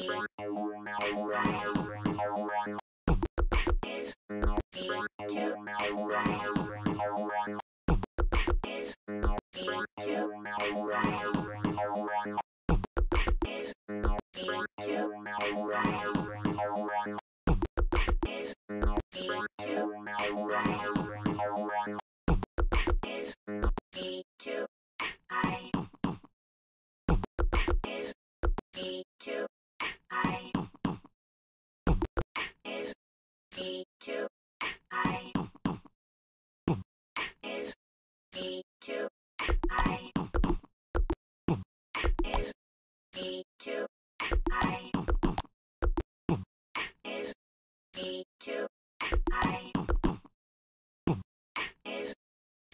Spring.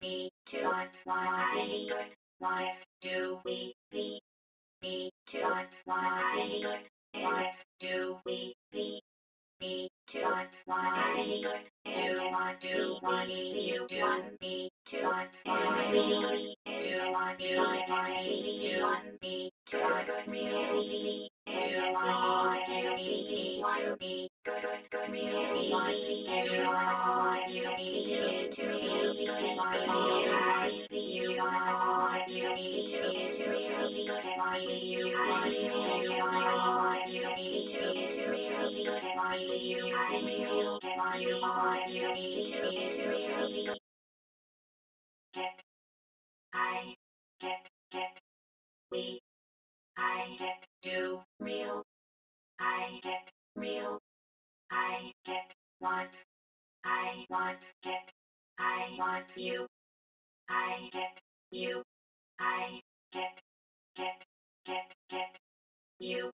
B two Y E good what do we be? Be to what why good? What do we be? Be to what why good? Do what do what you do? Be to what why do do do? To good really? Do to really? Do to want you to to why you want want need to to why want you why want you to be to get I get get we I get do real I get real I get want I want get I want you I get you. I get get get get you.